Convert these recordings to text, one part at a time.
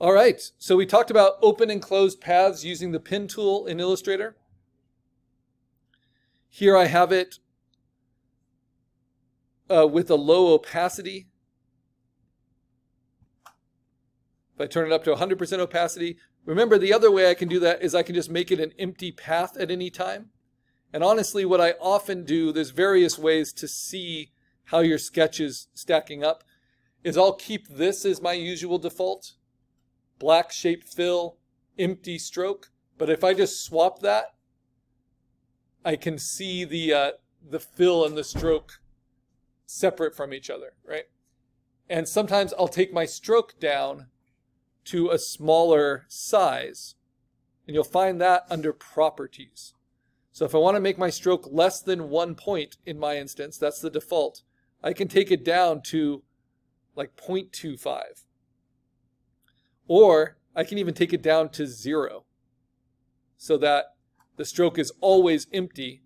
All right, so we talked about open and closed paths using the pen tool in Illustrator. Here I have it uh, with a low opacity. If I turn it up to 100% opacity, remember the other way I can do that is I can just make it an empty path at any time. And honestly, what I often do, there's various ways to see how your sketch is stacking up, is I'll keep this as my usual default. Black shape fill, empty stroke. But if I just swap that, I can see the, uh, the fill and the stroke separate from each other, right? And sometimes I'll take my stroke down to a smaller size. And you'll find that under properties. So if I want to make my stroke less than one point in my instance, that's the default, I can take it down to like 0.25. Or I can even take it down to zero so that the stroke is always empty,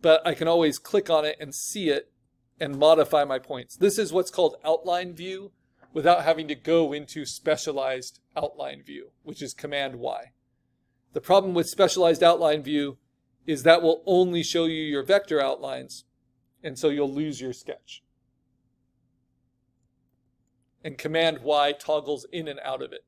but I can always click on it and see it and modify my points. This is what's called outline view without having to go into specialized outline view, which is Command Y. The problem with specialized outline view is that will only show you your vector outlines, and so you'll lose your sketch. And Command Y toggles in and out of it.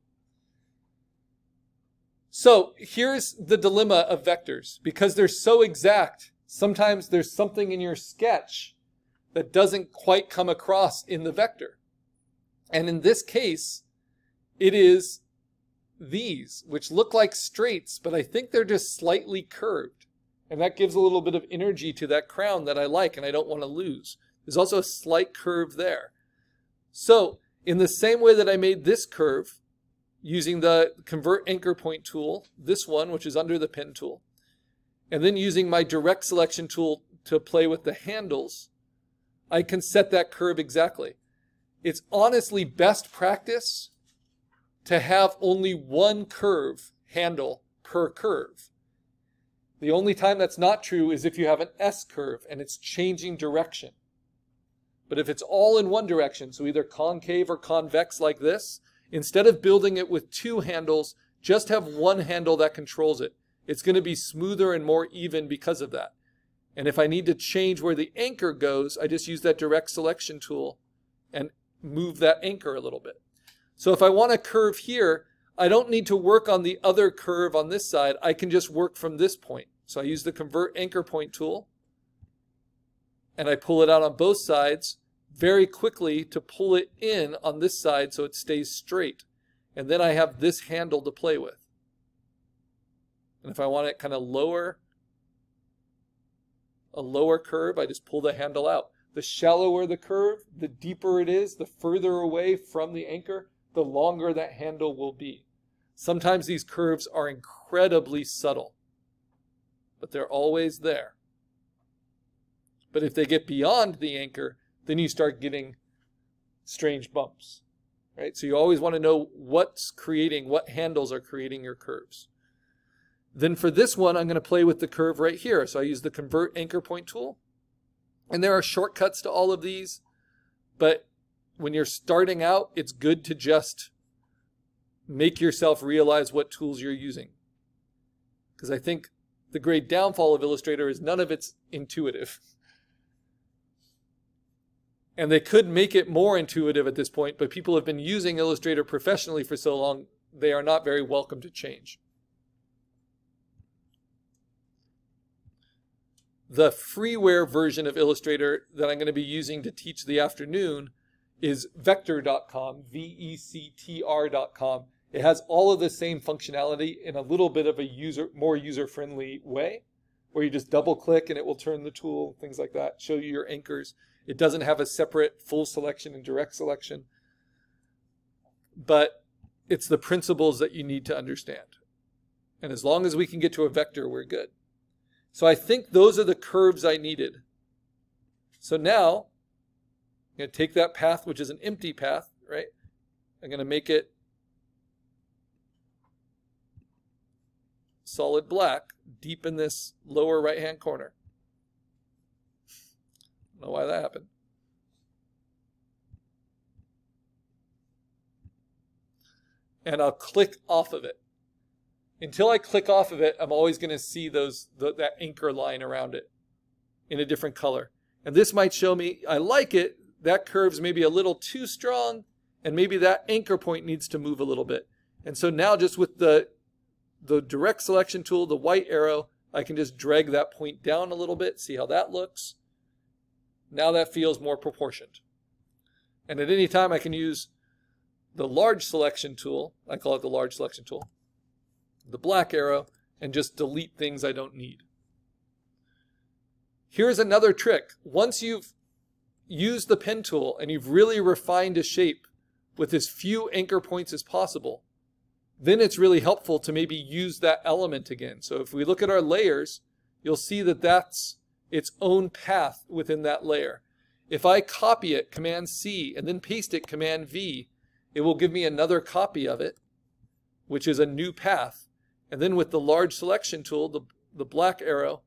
So here's the dilemma of vectors. Because they're so exact, sometimes there's something in your sketch that doesn't quite come across in the vector. And in this case, it is these, which look like straights, but I think they're just slightly curved. And that gives a little bit of energy to that crown that I like and I don't want to lose. There's also a slight curve there. So in the same way that I made this curve, using the convert anchor point tool, this one, which is under the pen tool, and then using my direct selection tool to play with the handles, I can set that curve exactly. It's honestly best practice to have only one curve handle per curve. The only time that's not true is if you have an S curve and it's changing direction. But if it's all in one direction, so either concave or convex like this, instead of building it with two handles, just have one handle that controls it. It's going to be smoother and more even because of that. And if I need to change where the anchor goes, I just use that direct selection tool and move that anchor a little bit. So if I want a curve here, I don't need to work on the other curve on this side. I can just work from this point. So I use the convert anchor point tool and I pull it out on both sides very quickly to pull it in on this side so it stays straight. And then I have this handle to play with. And if I want it kind of lower, a lower curve, I just pull the handle out. The shallower the curve, the deeper it is, the further away from the anchor, the longer that handle will be. Sometimes these curves are incredibly subtle, but they're always there. But if they get beyond the anchor, then you start getting strange bumps. Right? So you always want to know what's creating, what handles are creating your curves. Then for this one, I'm going to play with the curve right here. So I use the convert anchor point tool. And there are shortcuts to all of these, but when you're starting out, it's good to just make yourself realize what tools you're using. Because I think the great downfall of Illustrator is none of it's intuitive. And they could make it more intuitive at this point, but people have been using Illustrator professionally for so long, they are not very welcome to change. The freeware version of Illustrator that I'm going to be using to teach the afternoon is vectr.com, V-E-C-T-R.com. It has all of the same functionality in a little bit of a user, more user-friendly way, where you just double click and it will turn the tool, things like that, show you your anchors. It doesn't have a separate full selection and direct selection, but it's the principles that you need to understand. And as long as we can get to a vector, we're good. So I think those are the curves I needed. So now I'm going to take that path, which is an empty path, right? I'm going to make it solid black deep in this lower right-hand corner. Know why that happened. and I'll click off of it. Until I click off of it, I'm always going to see those the, that anchor line around it in a different color. And this might show me I like it. That curve's maybe a little too strong, and maybe that anchor point needs to move a little bit. And so now just with the, the direct selection tool, the white arrow, I can just drag that point down a little bit, see how that looks. Now that feels more proportioned. And at any time I can use the large selection tool, I call it the large selection tool, the black arrow, and just delete things I don't need. Here's another trick. Once you've used the pen tool and you've really refined a shape with as few anchor points as possible, then it's really helpful to maybe use that element again. So if we look at our layers, you'll see that that's its own path within that layer. If I copy it, Command C, and then paste it, Command V, it will give me another copy of it, which is a new path. And then with the large selection tool, the, the black arrow,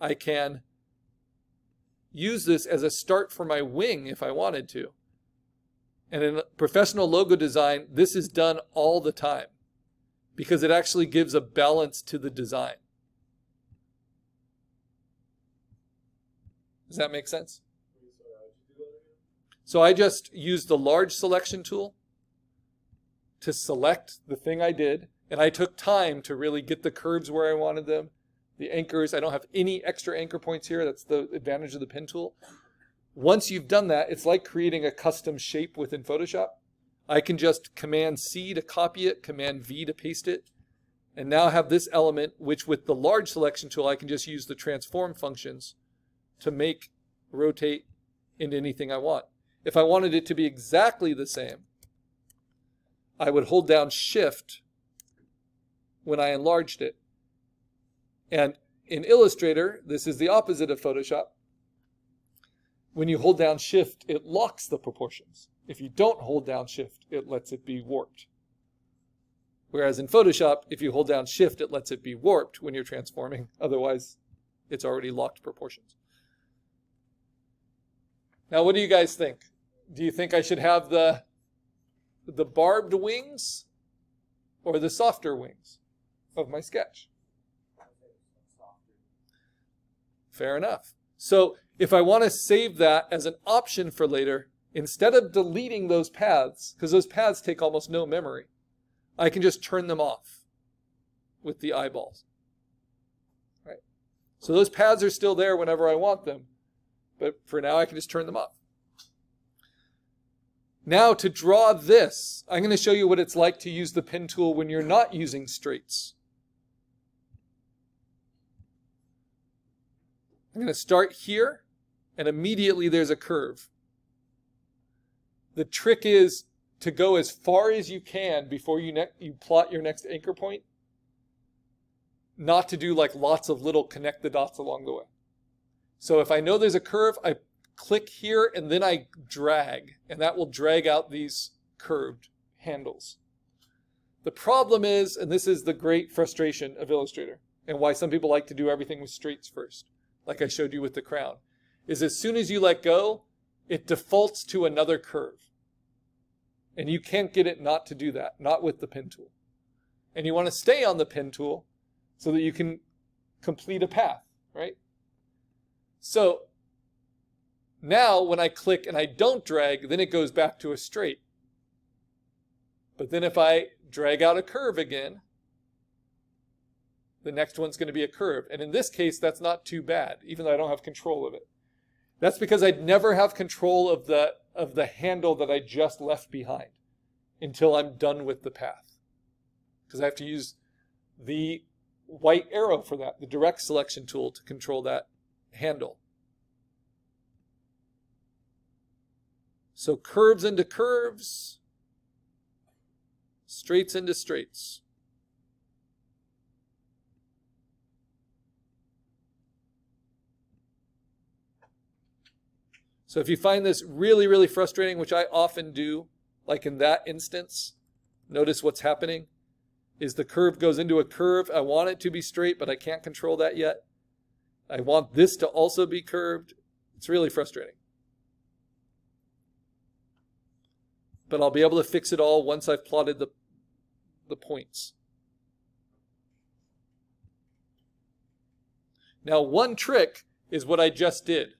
I can use this as a start for my wing if I wanted to. And in professional logo design, this is done all the time because it actually gives a balance to the design. Does that make sense? So I just used the large selection tool to select the thing I did, and I took time to really get the curves where I wanted them, the anchors. I don't have any extra anchor points here. That's the advantage of the pen tool. Once you've done that, it's like creating a custom shape within Photoshop. I can just Command C to copy it, Command V to paste it, and now have this element, which with the large selection tool, I can just use the transform functions to make, rotate into anything I want. If I wanted it to be exactly the same, I would hold down Shift when I enlarged it. And in Illustrator, this is the opposite of Photoshop. When you hold down Shift, it locks the proportions. If you don't hold down Shift, it lets it be warped. Whereas in Photoshop, if you hold down Shift, it lets it be warped when you're transforming. Otherwise, it's already locked proportions. Now, what do you guys think? Do you think I should have the, the barbed wings or the softer wings of my sketch? Fair enough. So if I want to save that as an option for later, instead of deleting those paths, because those paths take almost no memory, I can just turn them off with the eyeballs. Right? So those paths are still there whenever I want them, but for now, I can just turn them off. Now to draw this, I'm going to show you what it's like to use the pen tool when you're not using straights. I'm going to start here, and immediately there's a curve. The trick is to go as far as you can before you, you plot your next anchor point, not to do like lots of little connect the dots along the way. So if I know there's a curve, I click here and then I drag, and that will drag out these curved handles. The problem is, and this is the great frustration of Illustrator, and why some people like to do everything with straights first, like I showed you with the crown, is as soon as you let go, it defaults to another curve. And you can't get it not to do that, not with the pen tool. And you want to stay on the pen tool so that you can complete a path, right? So now when I click and I don't drag, then it goes back to a straight. But then if I drag out a curve again, the next one's going to be a curve. And in this case, that's not too bad, even though I don't have control of it. That's because I'd never have control of the, of the handle that I just left behind until I'm done with the path. Because I have to use the white arrow for that, the direct selection tool to control that handle. So curves into curves, straights into straights. So if you find this really, really frustrating, which I often do, like in that instance, notice what's happening is the curve goes into a curve. I want it to be straight, but I can't control that yet. I want this to also be curved. It's really frustrating. but I'll be able to fix it all once I've plotted the, the points. Now, one trick is what I just did.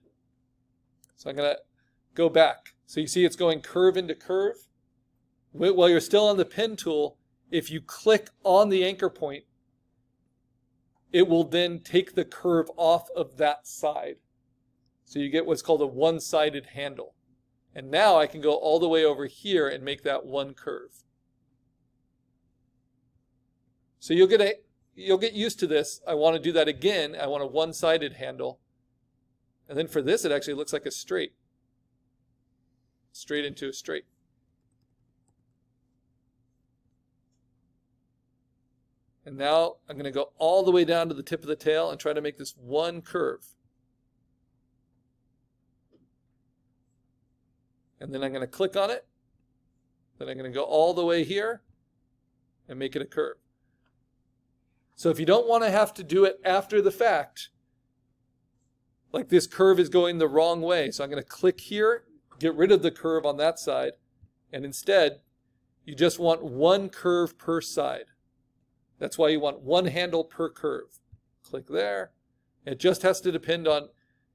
So I'm going to go back. So you see it's going curve into curve. While you're still on the pen tool, if you click on the anchor point, it will then take the curve off of that side. So you get what's called a one-sided handle. And now I can go all the way over here and make that one curve. So you'll get a you'll get used to this. I want to do that again. I want a one-sided handle. And then for this, it actually looks like a straight. Straight into a straight. And now I'm going to go all the way down to the tip of the tail and try to make this one curve. And then I'm going to click on it. Then I'm going to go all the way here and make it a curve. So if you don't want to have to do it after the fact, like this curve is going the wrong way. So I'm going to click here, get rid of the curve on that side, and instead you just want one curve per side. That's why you want one handle per curve. Click there. It just has to depend on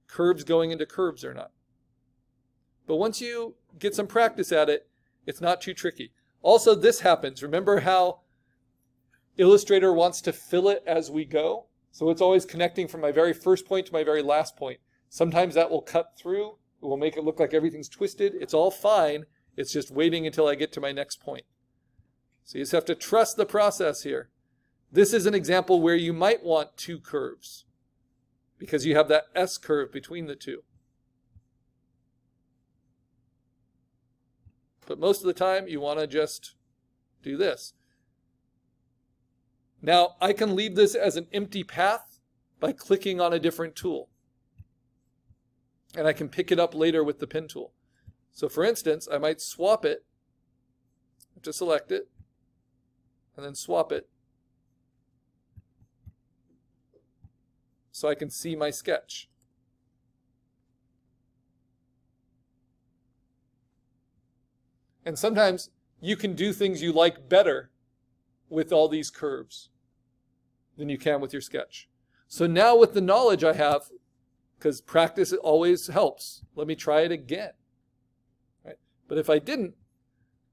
curves going into curves or not. But once you get some practice at it, it's not too tricky. Also, this happens. Remember how Illustrator wants to fill it as we go? So it's always connecting from my very first point to my very last point. Sometimes that will cut through. It will make it look like everything's twisted. It's all fine. It's just waiting until I get to my next point. So you just have to trust the process here. This is an example where you might want two curves because you have that S curve between the two. But most of the time, you want to just do this. Now, I can leave this as an empty path by clicking on a different tool. And I can pick it up later with the pen tool. So for instance, I might swap it, to select it, and then swap it so I can see my sketch. And sometimes you can do things you like better with all these curves than you can with your sketch. So now with the knowledge I have, because practice always helps, let me try it again. Right? But if I didn't,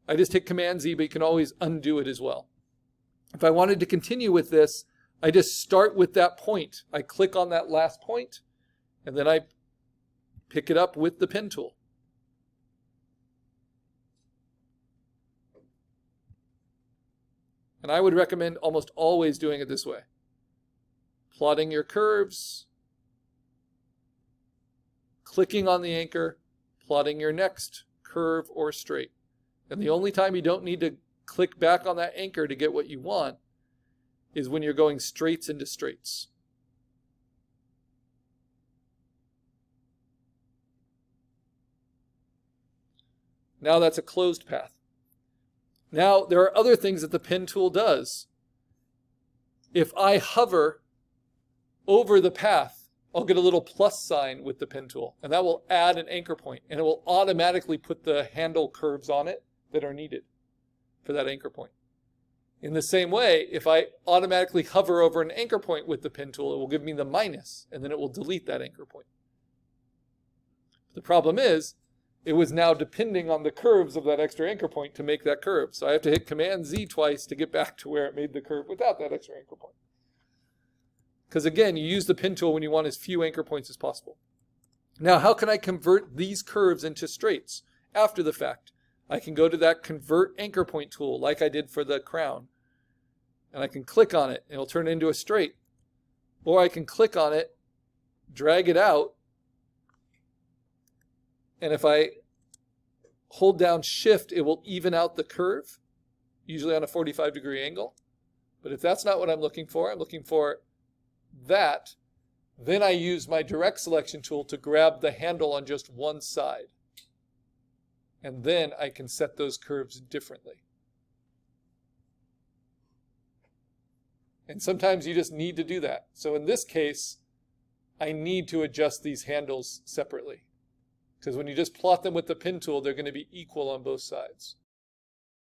I just hit Command Z, but you can always undo it as well. If I wanted to continue with this, I just start with that point. I click on that last point, and then I pick it up with the pen tool. And I would recommend almost always doing it this way. Plotting your curves, clicking on the anchor, plotting your next curve or straight. And the only time you don't need to click back on that anchor to get what you want is when you're going straights into straights. Now that's a closed path. Now there are other things that the pen tool does. If I hover over the path, I'll get a little plus sign with the pen tool, and that will add an anchor point, and it will automatically put the handle curves on it that are needed for that anchor point. In the same way, if I automatically hover over an anchor point with the pen tool, it will give me the minus, and then it will delete that anchor point. The problem is, it was now depending on the curves of that extra anchor point to make that curve. So I have to hit Command Z twice to get back to where it made the curve without that extra anchor point. Because again, you use the pen tool when you want as few anchor points as possible. Now, how can I convert these curves into straights after the fact? I can go to that Convert Anchor Point tool like I did for the crown and I can click on it and it'll turn it into a straight. Or I can click on it, drag it out, and if I hold down shift, it will even out the curve, usually on a 45 degree angle. But if that's not what I'm looking for, I'm looking for that, then I use my direct selection tool to grab the handle on just one side. And then I can set those curves differently. And sometimes you just need to do that. So in this case, I need to adjust these handles separately. Because when you just plot them with the pen tool, they're going to be equal on both sides.